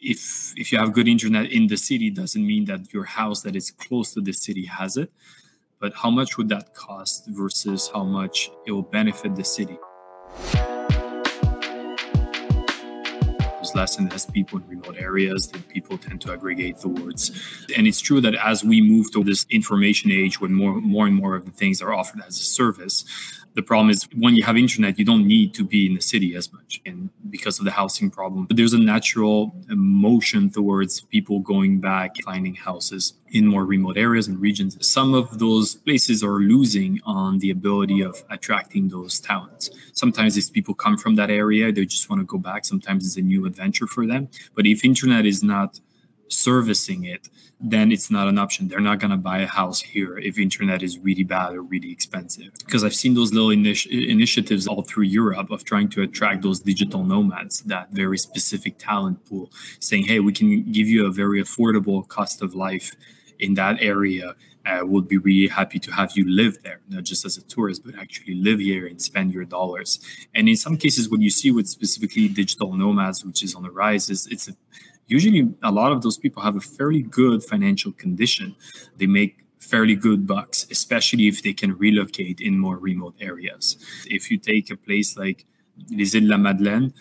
if if you have good internet in the city doesn't mean that your house that is close to the city has it but how much would that cost versus how much it will benefit the city? There's less and less people in remote areas that people tend to aggregate towards and it's true that as we move to this information age when more more and more of the things are offered as a service the problem is when you have internet, you don't need to be in the city as much, and because of the housing problem. But there's a natural motion towards people going back, finding houses in more remote areas and regions. Some of those places are losing on the ability of attracting those talents. Sometimes these people come from that area, they just want to go back. Sometimes it's a new adventure for them. But if internet is not servicing it, then it's not an option. They're not going to buy a house here if internet is really bad or really expensive. Because I've seen those little initi- initiatives all through Europe of trying to attract those digital nomads, that very specific talent pool, saying, hey, we can give you a very affordable cost of life in that area. Uh, would be really happy to have you live there, not just as a tourist, but actually live here and spend your dollars. And in some cases, what you see with specifically digital nomads, which is on the rise, is it's a usually a lot of those people have a fairly good financial condition. They make fairly good bucks, especially if they can relocate in more remote areas. If you take a place like Les Îles la Madeleine,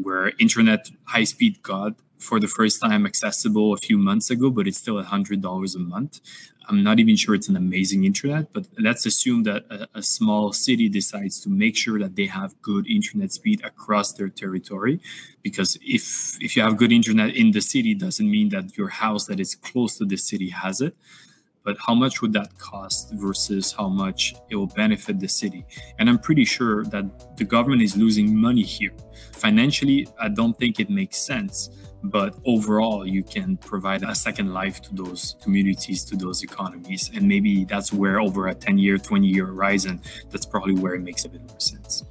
where internet high speed got for the first time accessible a few months ago, but it's still $100 a month. I'm not even sure it's an amazing internet, but let's assume that a, a, small city decides to make sure that they have good internet speed across their territory. Because if if you have good internet in the city, doesn't mean that your house that is close to the city has it. But how much would that cost versus how much it will benefit the city? And I'm pretty sure that the government is losing money here. Financially, I don't think it makes sense but overall you can provide a second life to those communities to those economies and maybe that's where over a 10 year 20 year horizon that's probably where it makes a bit more sense